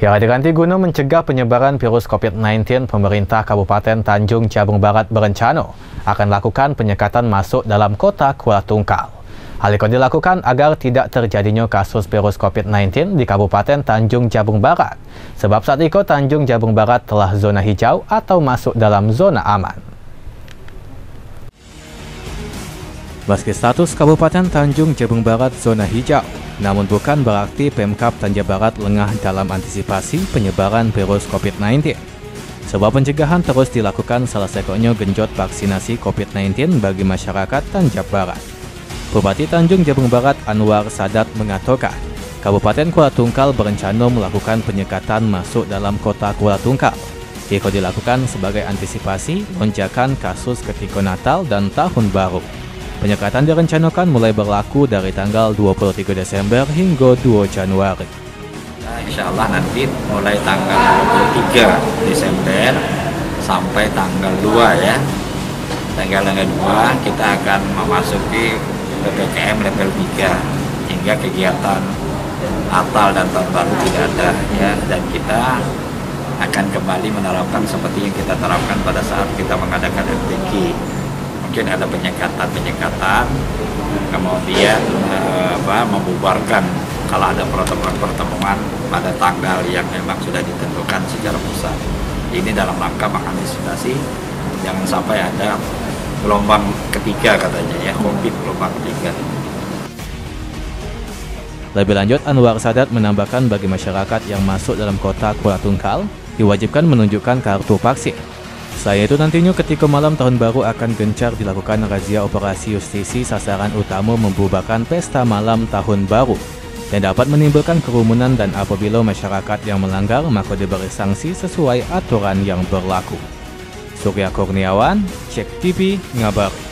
Ya, diganti guna mencegah penyebaran virus COVID-19, pemerintah Kabupaten Tanjung Jabung Barat berencana akan lakukan penyekatan masuk dalam kota Kuala Tungkal. Hal itu dilakukan agar tidak terjadinya kasus virus COVID-19 di Kabupaten Tanjung Jabung Barat. Sebab saat itu Tanjung Jabung Barat telah zona hijau atau masuk dalam zona aman. Meski status Kabupaten Tanjung Jabung Barat zona hijau, namun bukan berarti Pemkap Tanja Barat lengah dalam antisipasi penyebaran virus COVID-19. Sebab pencegahan terus dilakukan salah satunya genjot vaksinasi COVID-19 bagi masyarakat Tanja Barat. Bupati Tanjung Jabung Barat Anwar Sadat mengatakan, Kabupaten Kuala Tungkal berencana melakukan penyekatan masuk dalam kota Kuala Tungkal. Itu dilakukan sebagai antisipasi lonjakan kasus ketika Natal dan Tahun Baru. Penyekatan direncanakan mulai berlaku dari tanggal 23 Desember hingga 2 Januari. Nah, insya Allah nanti mulai tanggal 23 Desember sampai tanggal 2 ya. Tanggal 2 kita akan memasuki PPKM level 3 hingga kegiatan Natal dan Tahun Baru tidak ada ya dan kita akan kembali menerapkan seperti yang kita terapkan pada saat kita mengadakan MPK mungkin ada penyekatan-penyekatan, kemudian eh, apa, membubarkan kalau ada pertemuan-pertemuan pada tanggal yang memang sudah ditentukan secara pusat. Ini dalam rangka mengantisipasi jangan sampai ada gelombang ketiga katanya ya, COVID gelombang ketiga. Lebih lanjut, Anwar Sadat menambahkan bagi masyarakat yang masuk dalam kota Kuala Tungkal diwajibkan menunjukkan kartu vaksin Selain itu nantinya ketika malam tahun baru akan gencar dilakukan razia operasi justisi sasaran utama membubarkan pesta malam tahun baru dan dapat menimbulkan kerumunan dan apabila masyarakat yang melanggar maka diberi sanksi sesuai aturan yang berlaku. Surya Kurniawan, Cek TV, Ngabar.